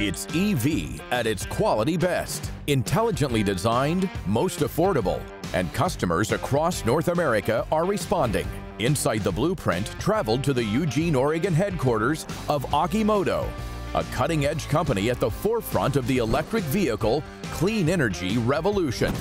It's EV at its quality best. Intelligently designed, most affordable, and customers across North America are responding. Inside the Blueprint traveled to the Eugene, Oregon headquarters of Arcimoto, a cutting edge company at the forefront of the electric vehicle clean energy revolution.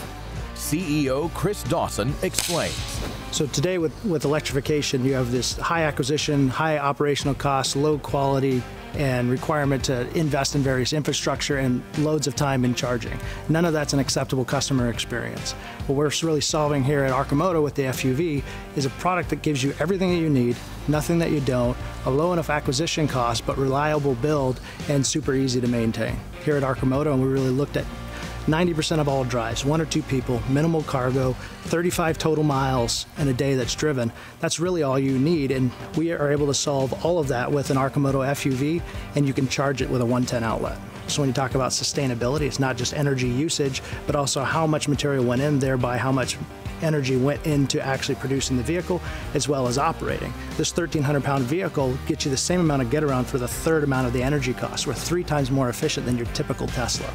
CEO Chris Dawson explains. So today with, with electrification, you have this high acquisition, high operational costs, low quality, and requirement to invest in various infrastructure and loads of time in charging. None of that's an acceptable customer experience. What we're really solving here at Arcimoto with the FUV is a product that gives you everything that you need, nothing that you don't, a low enough acquisition cost, but reliable build and super easy to maintain. Here at Arcimoto, and we really looked at 90% of all drives, one or two people, minimal cargo, 35 total miles in a day that's driven. That's really all you need, and we are able to solve all of that with an Arcimoto FUV, and you can charge it with a 110 outlet. So when you talk about sustainability, it's not just energy usage, but also how much material went in, thereby how much energy went into actually producing the vehicle as well as operating. This 1,300 pound vehicle gets you the same amount of get around for the third amount of the energy cost. We're three times more efficient than your typical Tesla.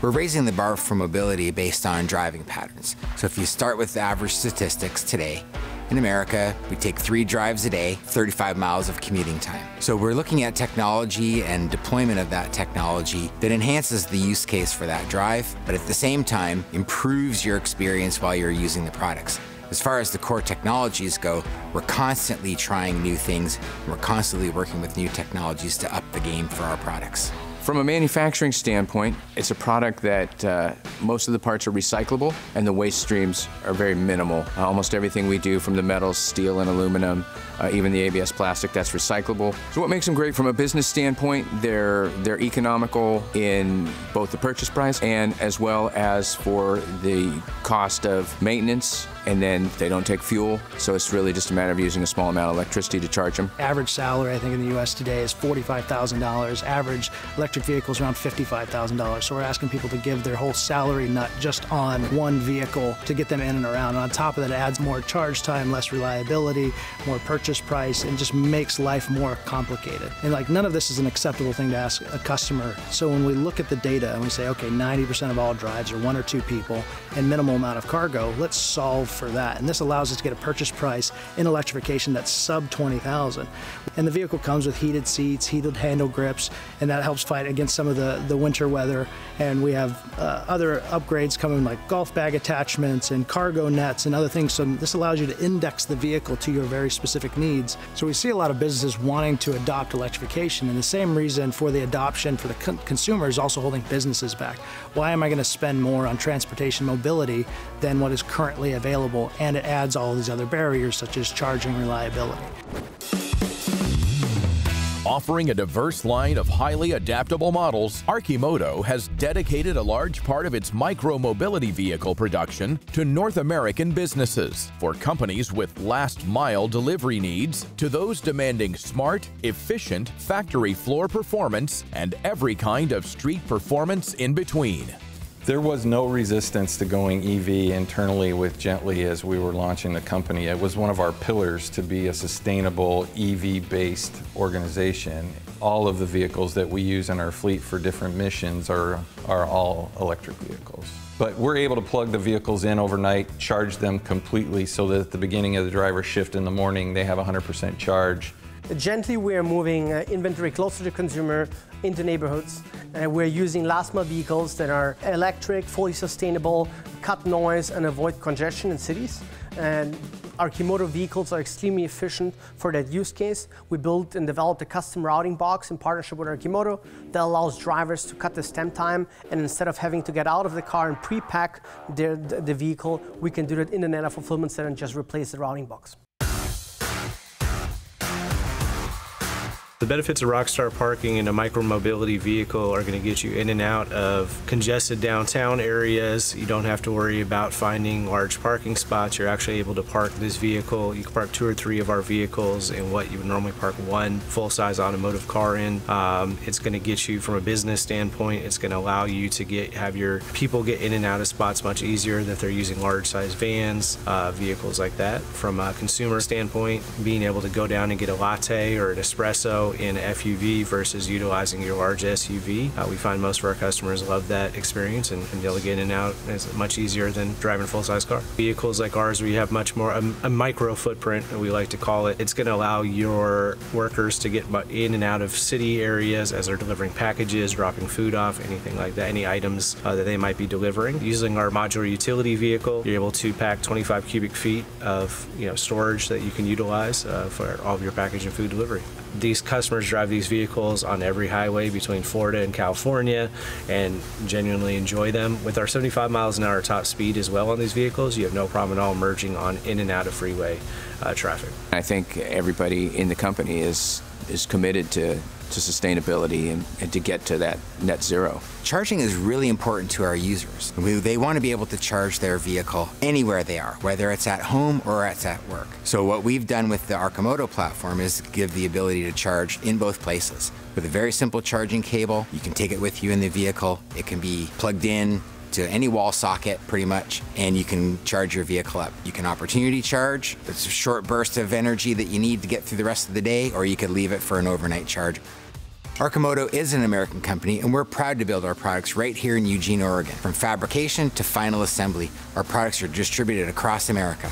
We're raising the bar for mobility based on driving patterns. So if you start with the average statistics today, in America, we take three drives a day, 35 miles of commuting time. So we're looking at technology and deployment of that technology that enhances the use case for that drive, but at the same time improves your experience while you're using the products. As far as the core technologies go, we're constantly trying new things. We're constantly working with new technologies to up the game for our products. From a manufacturing standpoint, it's a product that uh, most of the parts are recyclable and the waste streams are very minimal. Uh, almost everything we do from the metals, steel, and aluminum, uh, even the ABS plastic, that's recyclable. So what makes them great from a business standpoint, they're, they're economical in both the purchase price and as well as for the cost of maintenance and then they don't take fuel, so it's really just a matter of using a small amount of electricity to charge them. Average salary, I think, in the U.S. today is $45,000. Average electric vehicles around $55,000. So we're asking people to give their whole salary, not just on one vehicle, to get them in and around. And on top of that, it adds more charge time, less reliability, more purchase price, and just makes life more complicated. And like none of this is an acceptable thing to ask a customer. So when we look at the data and we say, okay, 90% of all drives are one or two people and minimal amount of cargo, let's solve for that. And this allows us to get a purchase price in electrification that's sub 20,000. And the vehicle comes with heated seats, heated handle grips, and that helps fight against some of the, the winter weather. And we have uh, other upgrades coming like golf bag attachments and cargo nets and other things. So this allows you to index the vehicle to your very specific needs. So we see a lot of businesses wanting to adopt electrification. And the same reason for the adoption for the con consumer is also holding businesses back. Why am I going to spend more on transportation mobility than what is currently available? available, and it adds all these other barriers such as charging reliability. Offering a diverse line of highly adaptable models, Arcimoto has dedicated a large part of its micro-mobility vehicle production to North American businesses, for companies with last-mile delivery needs to those demanding smart, efficient factory floor performance and every kind of street performance in between. There was no resistance to going EV internally with Gently as we were launching the company. It was one of our pillars to be a sustainable EV-based organization. All of the vehicles that we use in our fleet for different missions are, are all electric vehicles. But we're able to plug the vehicles in overnight, charge them completely so that at the beginning of the driver shift in the morning, they have 100% charge. Gently, we are moving uh, inventory closer to consumer into neighborhoods. Uh, we're using last mile vehicles that are electric, fully sustainable, cut noise, and avoid congestion in cities. And Arcimoto vehicles are extremely efficient for that use case. We built and developed a custom routing box in partnership with Arcimoto that allows drivers to cut the stem time. And instead of having to get out of the car and pre-pack the, the vehicle, we can do that in the Neta fulfillment center and just replace the routing box. The benefits of Rockstar parking in a micromobility vehicle are going to get you in and out of congested downtown areas. You don't have to worry about finding large parking spots. You're actually able to park this vehicle. You can park two or three of our vehicles in what you would normally park one full-size automotive car in. Um, it's going to get you from a business standpoint. It's going to allow you to get have your people get in and out of spots much easier that they're using large-size vans, uh, vehicles like that. From a consumer standpoint, being able to go down and get a latte or an espresso in FUV versus utilizing your large SUV. Uh, we find most of our customers love that experience and, and to get in and out is much easier than driving a full-size car. Vehicles like ours, we have much more a, a micro footprint, we like to call it. It's going to allow your workers to get in and out of city areas as they're delivering packages, dropping food off, anything like that, any items uh, that they might be delivering. Using our modular utility vehicle, you're able to pack 25 cubic feet of you know storage that you can utilize uh, for all of your package and food delivery. These customers drive these vehicles on every highway between Florida and California and genuinely enjoy them. With our 75 miles an hour top speed as well on these vehicles, you have no problem at all merging on in and out of freeway uh, traffic. I think everybody in the company is is committed to to sustainability and, and, to get to that net zero. Charging is really important to our users. We, they want to be able to charge their vehicle anywhere they are, whether it's at home or it's at work. So what we've done with the Arcimoto platform is give the ability to charge in both places. With a very simple charging cable, you can take it with you in the vehicle. It can be plugged in any wall socket pretty much and you can charge your vehicle up. You can opportunity charge, it's a short burst of energy that you need to get through the rest of the day or you could leave it for an overnight charge. Arcimoto is an American company, and we're proud to build our products right here in Eugene, Oregon. From fabrication to final assembly, our products are distributed across America.